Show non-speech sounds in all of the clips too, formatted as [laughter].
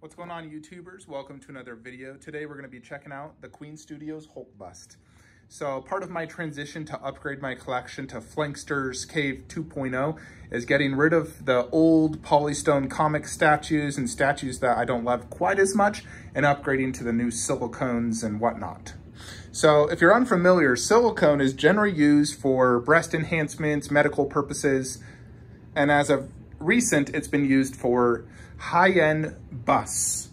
What's going on YouTubers? Welcome to another video. Today we're going to be checking out the Queen Studios Hulk bust. So part of my transition to upgrade my collection to Flankster's Cave 2.0 is getting rid of the old Polystone comic statues and statues that I don't love quite as much and upgrading to the new silicones and whatnot. So if you're unfamiliar, silicone is generally used for breast enhancements, medical purposes, and as of recent, it's been used for high-end busts.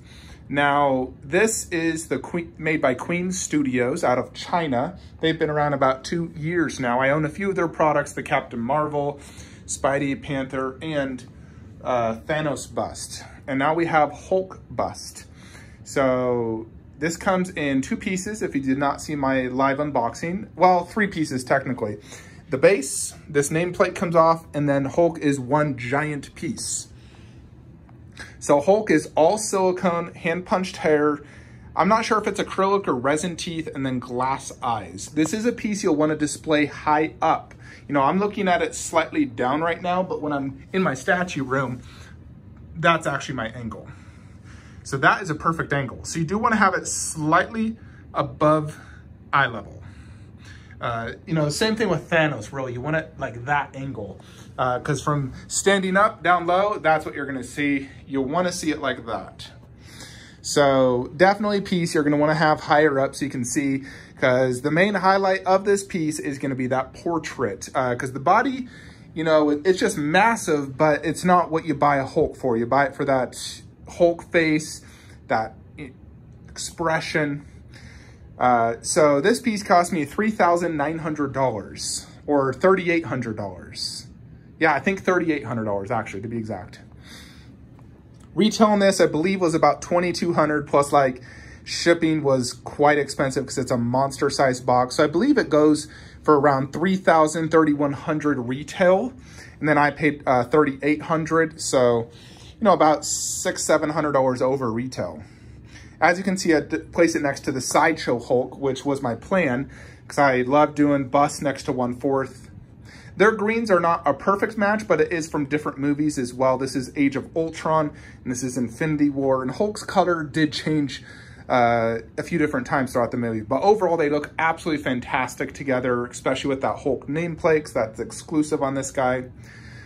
Now, this is the Queen, made by Queen Studios out of China. They've been around about two years now. I own a few of their products, the Captain Marvel, Spidey, Panther, and uh, Thanos bust. And now we have Hulk bust. So this comes in two pieces if you did not see my live unboxing. Well, three pieces technically. The base, this nameplate comes off, and then Hulk is one giant piece. So Hulk is all silicone, hand-punched hair. I'm not sure if it's acrylic or resin teeth, and then glass eyes. This is a piece you'll want to display high up. You know, I'm looking at it slightly down right now, but when I'm in my statue room, that's actually my angle. So that is a perfect angle. So you do want to have it slightly above eye level. Uh, you know, same thing with Thanos, really. You want it like that angle. Because uh, from standing up, down low, that's what you're going to see. You'll want to see it like that. So definitely piece you're going to want to have higher up so you can see because the main highlight of this piece is going to be that portrait because uh, the body, you know, it's just massive, but it's not what you buy a Hulk for. You buy it for that Hulk face, that expression, uh, so this piece cost me $3,900 or $3,800. Yeah, I think $3,800 actually, to be exact. Retail on this, I believe, was about 2200 plus like shipping was quite expensive because it's a monster sized box. So I believe it goes for around 3000 3100 retail. And then I paid uh, 3800 So, you know, about six, $700 over retail. As you can see, I placed it next to the Sideshow Hulk, which was my plan, because I love doing busts next to one-fourth. Their greens are not a perfect match, but it is from different movies as well. This is Age of Ultron, and this is Infinity War, and Hulk's color did change uh, a few different times throughout the movie. But overall, they look absolutely fantastic together, especially with that Hulk nameplate, that's exclusive on this guy.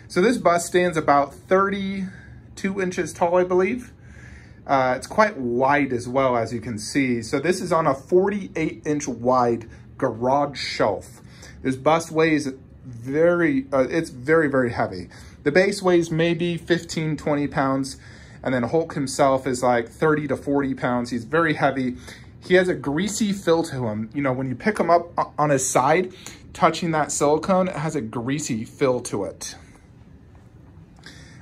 So this bust stands about 32 inches tall, I believe. Uh, it's quite wide as well, as you can see. So this is on a 48 inch wide garage shelf. This bust weighs very, uh, it's very, very heavy. The base weighs maybe 15, 20 pounds. And then Hulk himself is like 30 to 40 pounds. He's very heavy. He has a greasy feel to him. You know, when you pick him up on his side, touching that silicone, it has a greasy feel to it.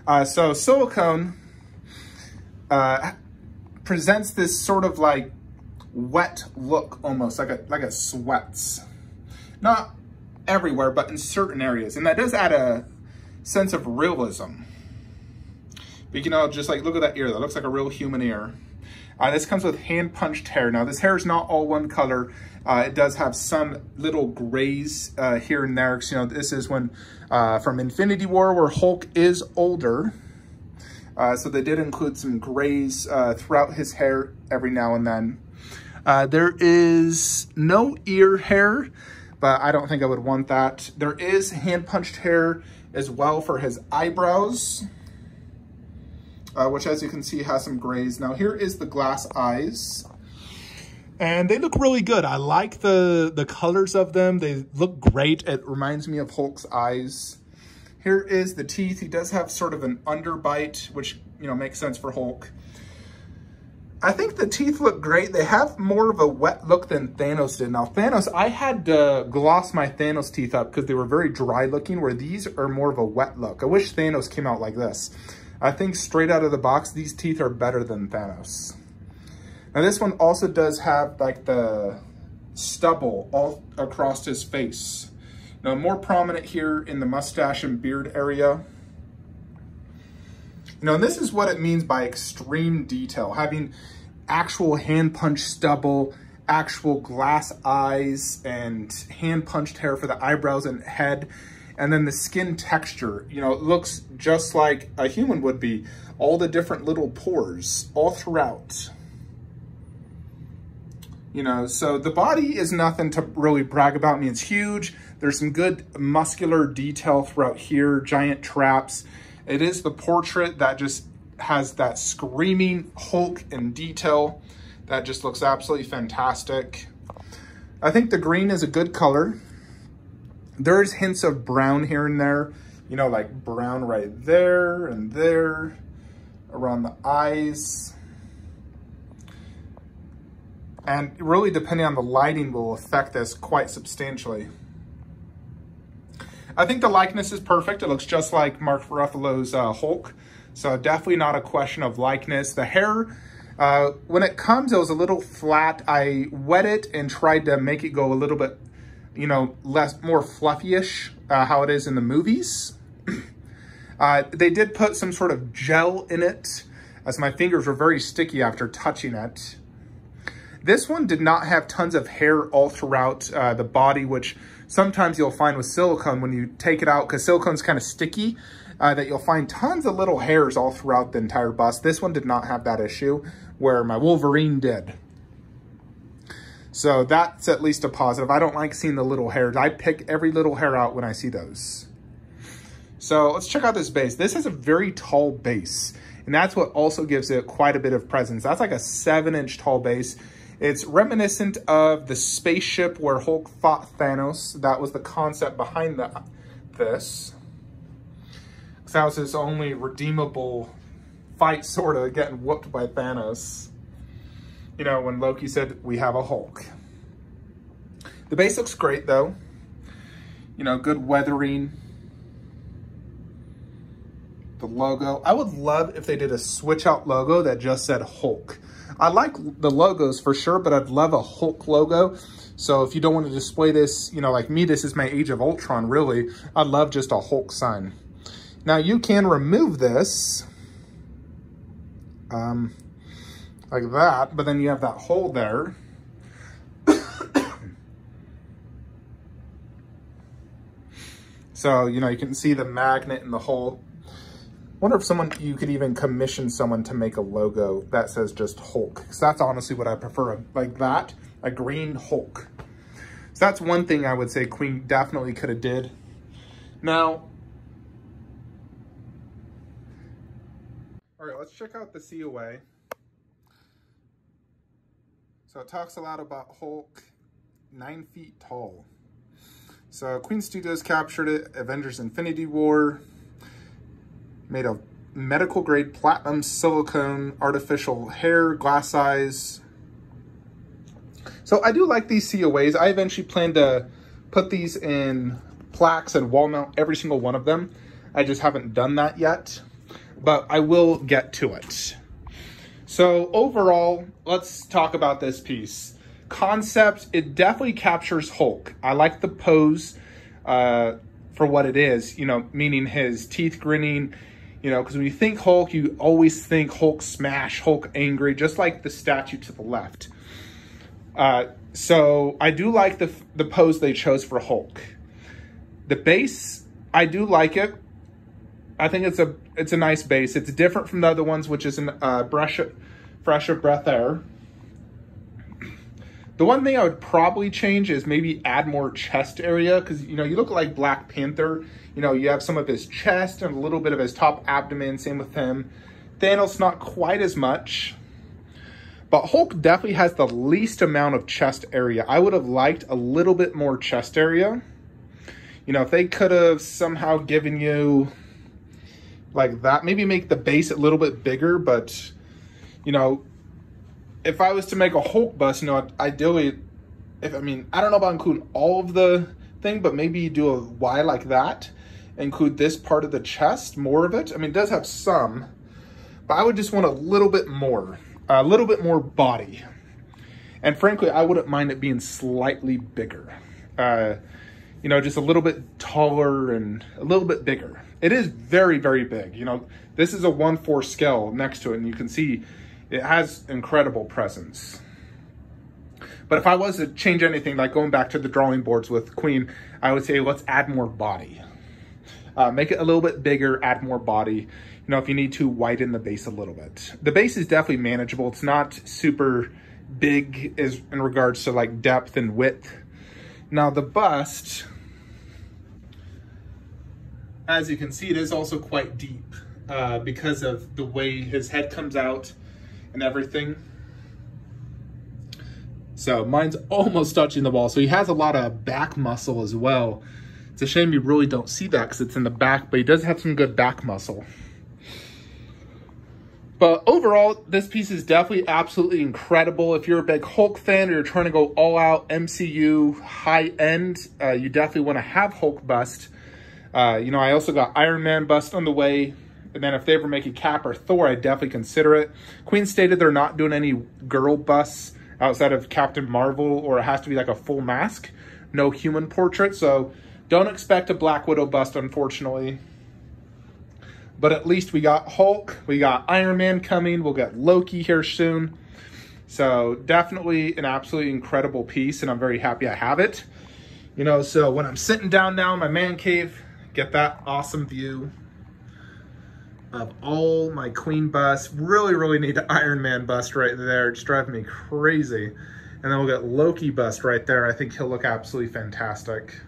Uh, so silicone uh, presents this sort of like wet look almost, like a, like a sweats. Not everywhere, but in certain areas. And that does add a sense of realism. But you know, just like, look at that ear. That looks like a real human ear. Uh, this comes with hand-punched hair. Now, this hair is not all one color. Uh, it does have some little grays uh, here and there. You know, this is when uh, from Infinity War where Hulk is older. Uh, so they did include some grays uh, throughout his hair every now and then. Uh, there is no ear hair, but I don't think I would want that. There is hand-punched hair as well for his eyebrows, uh, which as you can see has some grays. Now here is the glass eyes. And they look really good. I like the, the colors of them. They look great. It reminds me of Hulk's eyes. Here is the teeth. He does have sort of an underbite, which, you know, makes sense for Hulk. I think the teeth look great. They have more of a wet look than Thanos did. Now, Thanos, I had to gloss my Thanos teeth up because they were very dry looking, where these are more of a wet look. I wish Thanos came out like this. I think straight out of the box, these teeth are better than Thanos. Now, this one also does have like the stubble all across his face. Now more prominent here in the mustache and beard area. You know, and this is what it means by extreme detail, having actual hand punch stubble, actual glass eyes, and hand punched hair for the eyebrows and head. And then the skin texture, you know, it looks just like a human would be. All the different little pores all throughout. You know, so the body is nothing to really brag about. I mean, it's huge. There's some good muscular detail throughout here, giant traps. It is the portrait that just has that screaming Hulk in detail. That just looks absolutely fantastic. I think the green is a good color. There's hints of brown here and there, you know, like brown right there and there, around the eyes. And really depending on the lighting will affect this quite substantially. I think the likeness is perfect. It looks just like Mark Ruffalo's uh, Hulk. So definitely not a question of likeness. The hair, uh, when it comes, it was a little flat. I wet it and tried to make it go a little bit, you know, less, more fluffyish, uh, how it is in the movies. [clears throat] uh, they did put some sort of gel in it, as my fingers were very sticky after touching it. This one did not have tons of hair all throughout uh, the body, which sometimes you'll find with silicone when you take it out, because silicone's kind of sticky uh, that you'll find tons of little hairs all throughout the entire bust. This one did not have that issue, where my Wolverine did. So that's at least a positive. I don't like seeing the little hairs. I pick every little hair out when I see those. So let's check out this base. This is a very tall base, and that's what also gives it quite a bit of presence. That's like a seven inch tall base. It's reminiscent of the spaceship where Hulk fought Thanos. That was the concept behind the, this. That was his only redeemable fight, sort of, getting whooped by Thanos. You know, when Loki said, we have a Hulk. The base looks great, though. You know, good weathering. The logo. I would love if they did a switch out logo that just said Hulk. I like the logos for sure, but I'd love a Hulk logo. So if you don't want to display this, you know, like me, this is my Age of Ultron, really. I'd love just a Hulk sign. Now you can remove this um, like that, but then you have that hole there. [coughs] so, you know, you can see the magnet in the hole. Wonder if someone, you could even commission someone to make a logo that says just Hulk. Because that's honestly what I prefer, like that, a green Hulk. So that's one thing I would say Queen definitely could have did. Now, All right, let's check out the COA. So it talks a lot about Hulk, nine feet tall. So Queen Studios captured it, Avengers Infinity War, made of medical grade platinum silicone, artificial hair, glass eyes. So I do like these COAs. I eventually plan to put these in plaques and wall mount every single one of them. I just haven't done that yet but I will get to it. So overall, let's talk about this piece. Concept, it definitely captures Hulk. I like the pose uh, for what it is, you know, meaning his teeth grinning, you know, because when you think Hulk, you always think Hulk smash, Hulk angry, just like the statue to the left. Uh, so I do like the, the pose they chose for Hulk. The base, I do like it. I think it's a it's a nice base. It's different from the other ones, which is a uh, brush fresh of breath air. The one thing I would probably change is maybe add more chest area because you know you look like Black Panther. You know you have some of his chest and a little bit of his top abdomen. Same with him. Thanos not quite as much. But Hulk definitely has the least amount of chest area. I would have liked a little bit more chest area. You know, if they could have somehow given you like that. Maybe make the base a little bit bigger, but, you know, if I was to make a Hulk bust, you know, ideally, if I mean, I don't know about including all of the thing, but maybe do a Y like that. Include this part of the chest, more of it. I mean, it does have some, but I would just want a little bit more, a little bit more body. And frankly, I wouldn't mind it being slightly bigger. Uh, you know, just a little bit taller and a little bit bigger. It is very, very big. You know, this is a 1-4 scale next to it, and you can see it has incredible presence. But if I was to change anything, like going back to the drawing boards with Queen, I would say let's add more body. Uh, make it a little bit bigger, add more body. You know, if you need to, widen the base a little bit. The base is definitely manageable. It's not super big as in regards to like depth and width. Now the bust, as you can see, it is also quite deep uh, because of the way his head comes out and everything. So mine's almost touching the wall. So he has a lot of back muscle as well. It's a shame you really don't see that because it's in the back, but he does have some good back muscle. But overall, this piece is definitely absolutely incredible. If you're a big Hulk fan or you're trying to go all out MCU high end, uh, you definitely want to have Hulk bust. Uh, you know, I also got Iron Man bust on the way. And then if they ever make a Cap or Thor, I'd definitely consider it. Queen stated they're not doing any girl busts outside of Captain Marvel, or it has to be like a full mask, no human portrait. So don't expect a Black Widow bust, unfortunately. But at least we got Hulk, we got Iron Man coming, we'll get Loki here soon. So definitely an absolutely incredible piece, and I'm very happy I have it. You know, so when I'm sitting down now in my man cave, get that awesome view of all my Queen busts. Really, really need the Iron Man bust right there. It's driving me crazy. And then we'll get Loki bust right there. I think he'll look absolutely fantastic.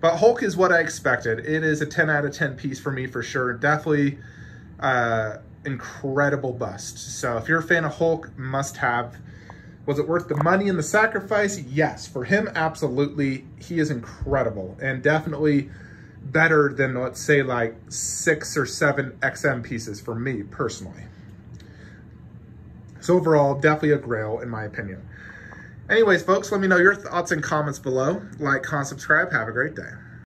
But Hulk is what I expected. It is a 10 out of 10 piece for me for sure. Definitely uh, incredible bust. So if you're a fan of Hulk, must have. Was it worth the money and the sacrifice? Yes. For him, absolutely. He is incredible and definitely better than, let's say, like six or seven XM pieces for me personally. So overall, definitely a grail in my opinion. Anyways, folks, let me know your thoughts and comments below. Like, comment, subscribe. Have a great day.